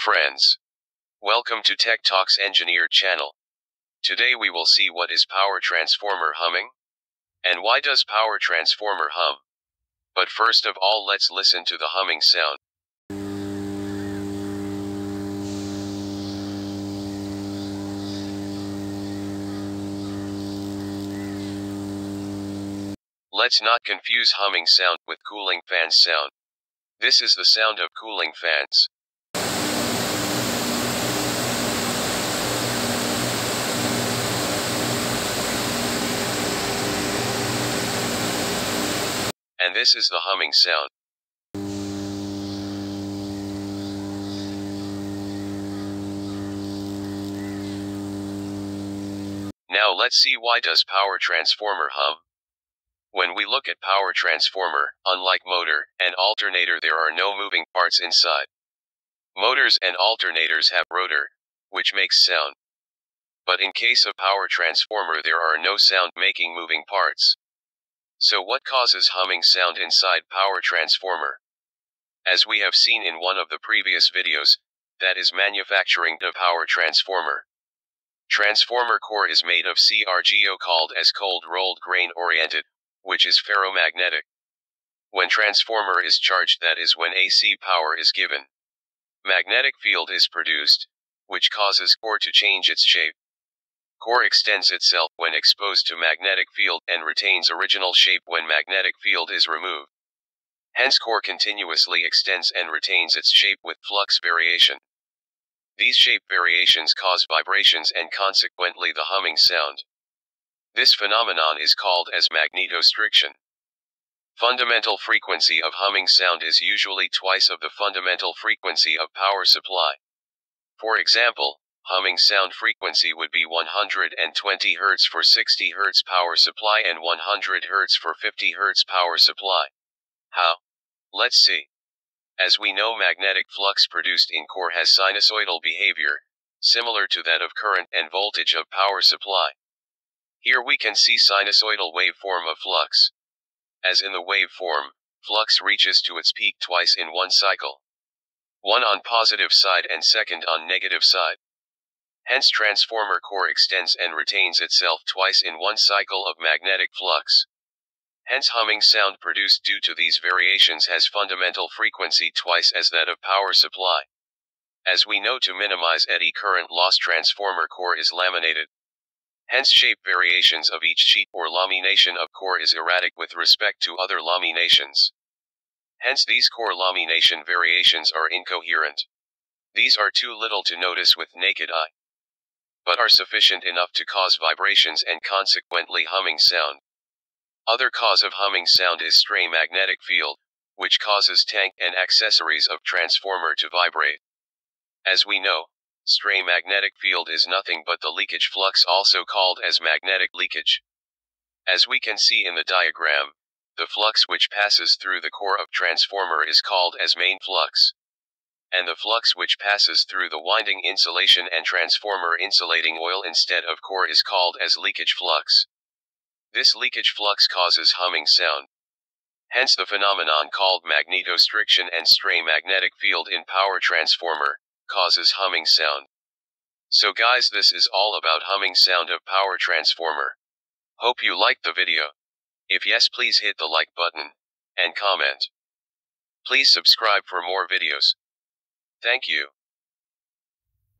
friends. Welcome to Tech Talks Engineer channel. Today we will see what is power transformer humming? And why does power transformer hum? But first of all let's listen to the humming sound. Let's not confuse humming sound with cooling fans sound. This is the sound of cooling fans. And this is the humming sound. Now let's see why does power transformer hum? When we look at power transformer, unlike motor and alternator there are no moving parts inside. Motors and alternators have rotor, which makes sound. But in case of power transformer there are no sound making moving parts. So what causes humming sound inside power transformer? As we have seen in one of the previous videos, that is manufacturing the power transformer. Transformer core is made of CRGO called as cold rolled grain oriented, which is ferromagnetic. When transformer is charged that is when AC power is given. Magnetic field is produced, which causes core to change its shape. Core extends itself when exposed to magnetic field and retains original shape when magnetic field is removed. Hence core continuously extends and retains its shape with flux variation. These shape variations cause vibrations and consequently the humming sound. This phenomenon is called as magnetostriction. Fundamental frequency of humming sound is usually twice of the fundamental frequency of power supply. For example, humming sound frequency would be 120 Hz for 60 Hz power supply and 100 Hz for 50 Hz power supply. How? Let's see. As we know magnetic flux produced in core has sinusoidal behavior, similar to that of current and voltage of power supply. Here we can see sinusoidal waveform of flux. As in the waveform, flux reaches to its peak twice in one cycle. One on positive side and second on negative side. Hence transformer core extends and retains itself twice in one cycle of magnetic flux. Hence humming sound produced due to these variations has fundamental frequency twice as that of power supply. As we know to minimize eddy current loss transformer core is laminated. Hence shape variations of each sheet or lamination of core is erratic with respect to other laminations. Hence these core lamination variations are incoherent. These are too little to notice with naked eye but are sufficient enough to cause vibrations and consequently humming sound. Other cause of humming sound is stray magnetic field, which causes tank and accessories of transformer to vibrate. As we know, stray magnetic field is nothing but the leakage flux also called as magnetic leakage. As we can see in the diagram, the flux which passes through the core of transformer is called as main flux and the flux which passes through the winding insulation and transformer insulating oil instead of core is called as leakage flux. This leakage flux causes humming sound. Hence the phenomenon called magnetostriction and stray magnetic field in power transformer causes humming sound. So guys this is all about humming sound of power transformer. Hope you liked the video. If yes please hit the like button and comment. Please subscribe for more videos. Thank you.